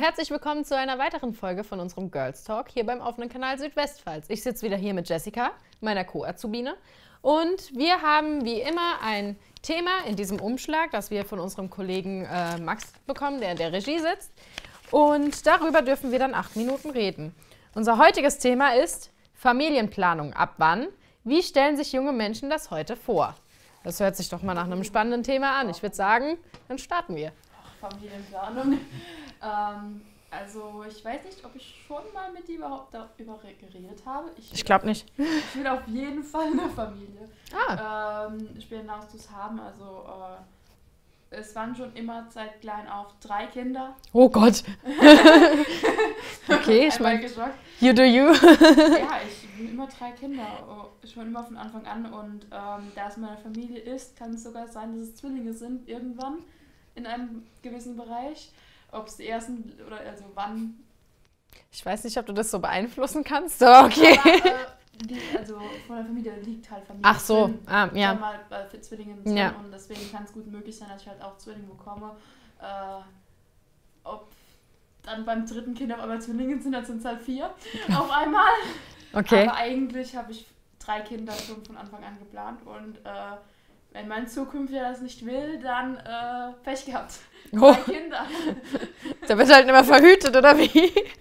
herzlich willkommen zu einer weiteren Folge von unserem Girls Talk hier beim offenen Kanal Südwestpfalz. Ich sitze wieder hier mit Jessica, meiner Co-Azubine. Und wir haben wie immer ein Thema in diesem Umschlag, das wir von unserem Kollegen äh, Max bekommen, der in der Regie sitzt. Und darüber dürfen wir dann acht Minuten reden. Unser heutiges Thema ist Familienplanung. Ab wann? Wie stellen sich junge Menschen das heute vor? Das hört sich doch mal nach einem spannenden Thema an. Ich würde sagen, dann starten wir. Familienplanung. ähm, also ich weiß nicht, ob ich schon mal mit dir überhaupt darüber geredet habe. Ich, glaube nicht. Ich will auf jeden Fall eine Familie. Ah. Ähm, später hinaus zu haben. Also äh, es waren schon immer seit klein auf drei Kinder. Oh Gott. okay, ich meine, you do you. Ja, ich will immer drei Kinder. Oh, Schon immer von Anfang an. Und ähm, da es meine Familie ist, kann es sogar sein, dass es Zwillinge sind irgendwann in einem gewissen Bereich. Ob es die ersten oder also wann. Ich weiß nicht, ob du das so beeinflussen kannst, aber okay. Aber, äh, die, also von der Familie liegt halt Familie. Ach so, drin. ah, Ich ja. hab mal äh, für Zwillinge drin Ja. und deswegen kann es gut möglich sein, dass ich halt auch Zwillinge bekomme. Äh, ob dann beim dritten Kind auf einmal Zwillinge sind, dann sind es halt vier auf einmal. Okay. Aber eigentlich habe ich drei Kinder schon von Anfang an geplant und äh, wenn mein Zukünftiger das nicht will, dann äh, Pech gehabt. Oh, Drei Kinder. da wird halt immer verhütet, oder wie?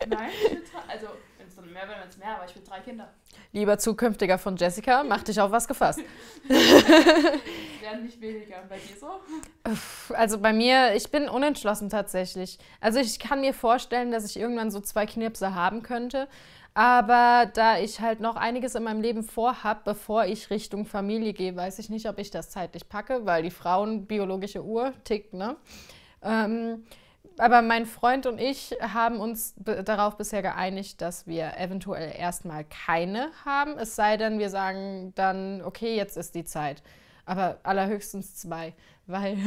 Nein, ich will drei, also wenn es dann mehr wäre, wenn es mehr, aber ich will drei Kinder. Lieber Zukünftiger von Jessica, mach dich auf was gefasst. Werden nicht weniger. Bei dir so? Also bei mir, ich bin unentschlossen tatsächlich. Also ich kann mir vorstellen, dass ich irgendwann so zwei Knirpse haben könnte. Aber da ich halt noch einiges in meinem Leben vorhab, bevor ich Richtung Familie gehe, weiß ich nicht, ob ich das zeitlich packe, weil die Frauen biologische Uhr tickt, ne? Ähm, aber mein Freund und ich haben uns darauf bisher geeinigt, dass wir eventuell erstmal keine haben. Es sei denn, wir sagen dann, okay, jetzt ist die Zeit. Aber allerhöchstens zwei, weil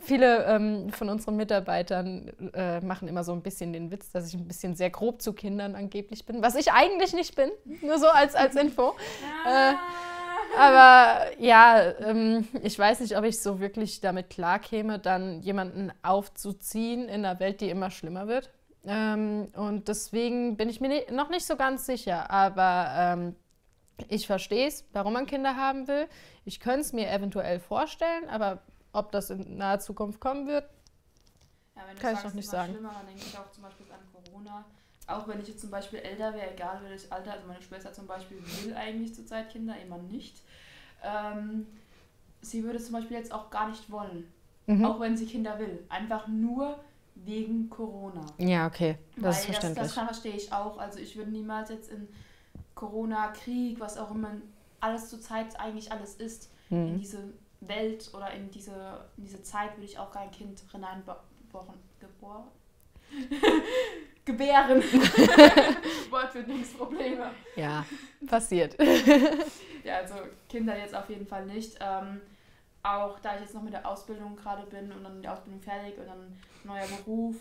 viele ähm, von unseren Mitarbeitern äh, machen immer so ein bisschen den Witz, dass ich ein bisschen sehr grob zu Kindern angeblich bin, was ich eigentlich nicht bin, nur so als, als Info. Äh, aber ja, ähm, ich weiß nicht, ob ich so wirklich damit klarkäme, dann jemanden aufzuziehen in einer Welt, die immer schlimmer wird. Ähm, und deswegen bin ich mir ni- noch nicht so ganz sicher. Aber ähm, ich verstehe es, warum man Kinder haben will. Ich könnte es mir eventuell vorstellen, aber ob das in naher Zukunft kommen wird, Ja, Kann ich sagst, noch nicht immer sagen. Schlimmer, dann denke ich auch zum Beispiel an Corona. Auch wenn ich jetzt zum Beispiel älter wäre, egal welches Alter, also meine Schwester zum Beispiel will eigentlich zurzeit Kinder, immer nicht. Ähm, sie würde zum Beispiel jetzt auch gar nicht wollen, mhm. auch wenn sie Kinder will. Einfach nur wegen Corona. ja, okay, das ist Weil das, verständlich. das kann, verstehe ich auch. Also ich würde niemals jetzt in Corona, Krieg, was auch immer alles zurzeit eigentlich alles ist, in Mhm. diese Welt oder in diese, in diese Zeit würde ich auch kein Kind hineinbohren. Geboren? Gebären. Wortfindungsprobleme. Ja, passiert. Ja, also Kinder jetzt auf jeden Fall nicht. Ähm, auch da ich jetzt noch mit der Ausbildung gerade bin und dann die Ausbildung fertig und dann neuer Beruf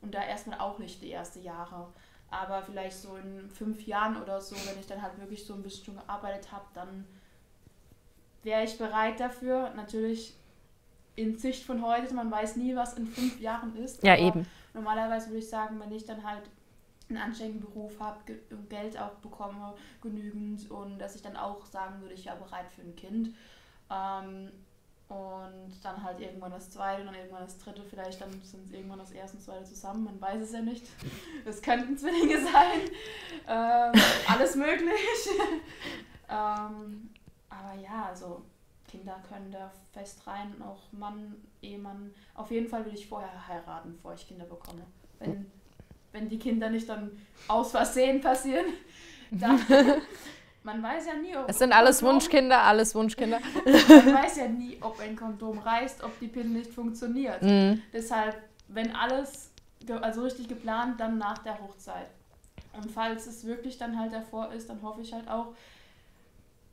und da erstmal auch nicht die ersten Jahre. Aber vielleicht so in fünf Jahren oder so, wenn ich dann halt wirklich so ein bisschen schon gearbeitet habe, dann wäre ich bereit dafür. Natürlich in Sicht von heute, man weiß nie, was in fünf Jahren ist. Ja, eben. Normalerweise würde ich sagen, wenn ich dann halt einen anständigen Beruf habe und Geld auch bekomme, genügend und dass ich dann auch sagen würde, ich wäre bereit für ein Kind. Ähm, und dann halt irgendwann das zweite und dann irgendwann das dritte, vielleicht dann sind es irgendwann das erste und zweite zusammen, man weiß es ja nicht. Es könnten Zwillinge sein, ähm, alles möglich. ähm, aber ja, also Kinder können da fest rein, auch Mann, Ehemann. Auf jeden Fall will ich vorher heiraten, bevor ich Kinder bekomme. Wenn, wenn die Kinder nicht dann aus Versehen passieren, dann. Man weiß ja nie, ob. Es sind alles Kondom- Wunschkinder, alles Wunschkinder. Man weiß ja nie, ob ein Kondom reißt, ob die Pille nicht funktioniert. Mhm. Deshalb, wenn alles also richtig geplant, dann nach der Hochzeit. Und falls es wirklich dann halt davor ist, dann hoffe ich halt auch,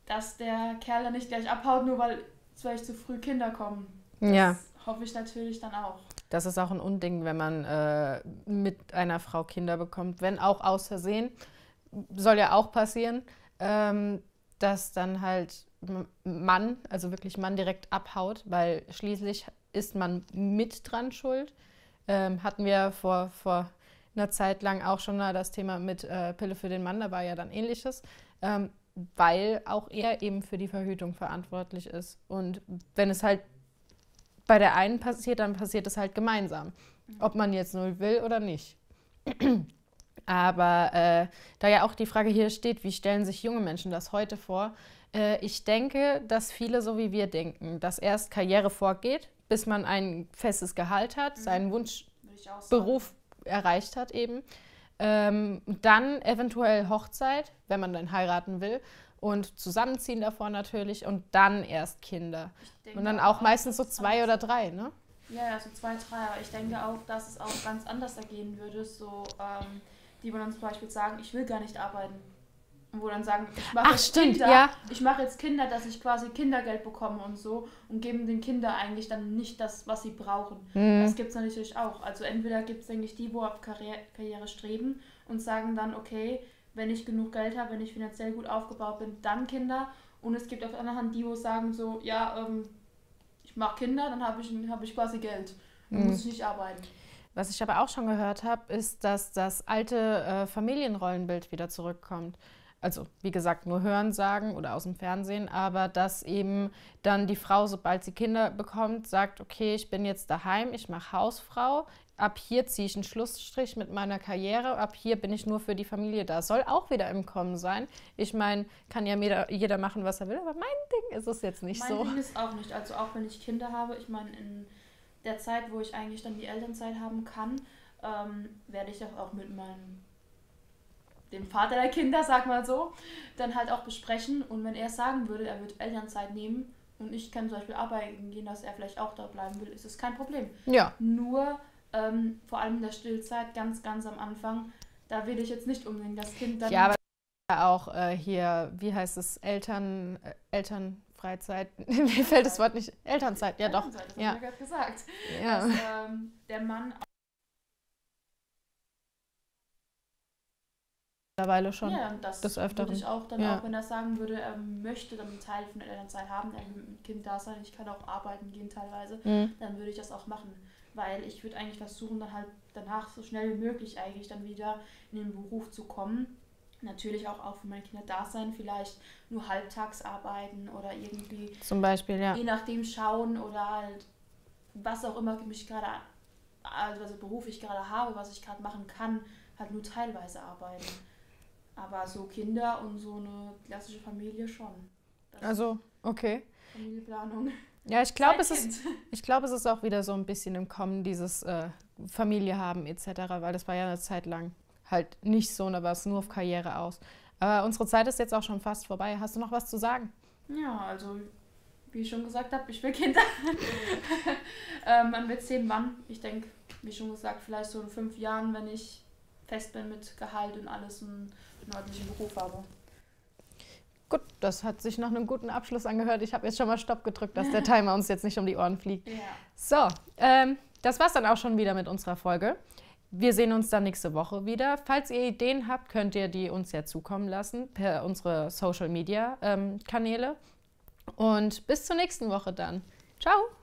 dass der Kerl dann nicht gleich abhaut, nur weil vielleicht zu früh Kinder kommen. Das Ja. hoffe ich natürlich dann auch. Das ist auch ein Unding, wenn man äh, mit einer Frau Kinder bekommt, wenn auch aus Versehen. Soll ja auch passieren, ähm, dass dann halt Mann, also wirklich Mann direkt abhaut, weil schließlich ist man mit dran schuld. Ähm, hatten wir vor, vor einer Zeit lang auch schon mal das Thema mit äh, Pille für den Mann, da war ja dann ähnliches, ähm, weil auch er eben für die Verhütung verantwortlich ist. Und wenn es halt bei der einen passiert, dann passiert es halt gemeinsam, ob man jetzt null will oder nicht. Aber äh, da ja auch die Frage hier steht, wie stellen sich junge Menschen das heute vor? Äh, ich denke, dass viele so wie wir denken, dass erst Karriere vorgeht, bis man ein festes Gehalt hat, mhm. seinen Wunschberuf erreicht hat eben. Ähm, dann eventuell Hochzeit, wenn man dann heiraten will. Und zusammenziehen davor natürlich und dann erst Kinder. Und dann auch, auch meistens so zwei oder drei, ne? Ja, ja, so zwei, drei. Aber ich denke auch, dass es auch ganz anders ergehen würde. So, ähm, die man dann zum Beispiel sagen, ich will gar nicht arbeiten wo dann sagen, ich mache jetzt stimmt, Kinder, ja. ich mache jetzt Kinder, dass ich quasi Kindergeld bekomme und so und geben den Kindern eigentlich dann nicht das, was sie brauchen. Mhm. Das gibt es natürlich auch. Also entweder gibt es, denke ich, die, wo auf Karriere, Karriere streben und sagen dann, okay, wenn ich genug Geld habe, wenn ich finanziell gut aufgebaut bin, dann Kinder. Und es gibt auf der anderen Hand die, wo sagen so, ja, ähm, ich mache Kinder, dann habe ich, hab ich quasi Geld. Dann mhm. muss ich nicht arbeiten. Was ich aber auch schon gehört habe, ist, dass das alte äh, Familienrollenbild wieder zurückkommt also wie gesagt, nur hören sagen oder aus dem Fernsehen, aber dass eben dann die Frau, sobald sie Kinder bekommt, sagt, okay, ich bin jetzt daheim, ich mache Hausfrau, ab hier ziehe ich einen Schlussstrich mit meiner Karriere, ab hier bin ich nur für die Familie da. Soll auch wieder im Kommen sein. Ich meine, kann ja jeder, jeder machen, was er will, aber mein Ding ist es jetzt nicht mein so. Mein Ding ist auch nicht. Also auch wenn ich Kinder habe, ich meine, in der Zeit, wo ich eigentlich dann die Elternzeit haben kann, ähm, werde ich auch mit meinem dem Vater der Kinder, sag mal so, dann halt auch besprechen. Und wenn er sagen würde, er wird Elternzeit nehmen und ich kann zum Beispiel arbeiten gehen, dass er vielleicht auch da bleiben will, ist es kein Problem. Ja. Nur ähm, vor allem in der Stillzeit, ganz, ganz am Anfang, da will ich jetzt nicht unbedingt das Kind dann. Ja, aber auch äh, hier, wie heißt es, Eltern, äh, Elternfreizeit, mir fällt das Wort nicht, Elternzeit, ja Elternzeit, doch. Das ja. gerade gesagt. Ja. Dass ähm, der Mann mittlerweile schon. Ja, und das des Öfteren. würde ich auch dann ja. auch, wenn er sagen würde, er möchte dann einen Teil von der Elternzeit haben, er will mit dem Kind da sein, ich kann auch arbeiten gehen teilweise, mhm. dann würde ich das auch machen. Weil ich würde eigentlich versuchen, dann halt danach so schnell wie möglich eigentlich dann wieder in den Beruf zu kommen. Natürlich auch, auch für meine Kinder da sein, vielleicht nur halbtags arbeiten oder irgendwie. Zum Beispiel, ja. Je nachdem schauen oder halt was auch immer mich gerade, also, also Beruf ich gerade habe, was ich gerade machen kann, halt nur teilweise arbeiten. Aber so Kinder und so eine klassische Familie schon. Das also, okay. Familienplanung. Ja, ich glaube, es, ist, glaub, es ist auch wieder so ein bisschen im Kommen, dieses äh, Familie haben etc., weil das war ja eine Zeit lang halt nicht so, da war es nur auf Karriere aus. Aber unsere Zeit ist jetzt auch schon fast vorbei. Hast du noch was zu sagen? Ja, also wie ich schon gesagt habe, ich will Kinder. ähm, man wird sehen, wann. Ich denke, wie schon gesagt, vielleicht so in fünf Jahren, wenn ich fest bin mit Gehalt und alles und einen ordentlichen Beruf habe. Gut, das hat sich nach einem guten Abschluss angehört. Ich habe jetzt schon mal Stopp gedrückt, dass der Timer uns jetzt nicht um die Ohren fliegt. Ja. So, ähm, das war's dann auch schon wieder mit unserer Folge. Wir sehen uns dann nächste Woche wieder. Falls ihr Ideen habt, könnt ihr die uns ja zukommen lassen per unsere Social Media ähm, Kanäle. Und bis zur nächsten Woche dann. Ciao!